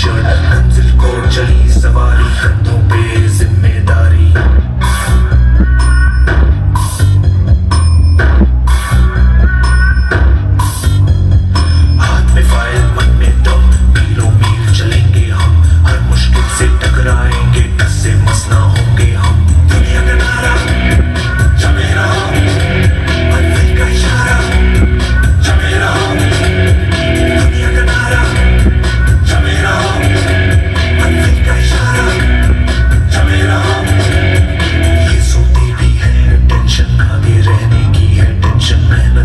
شغل انزل كورة جليس अभी रहने की है टेंशन मैं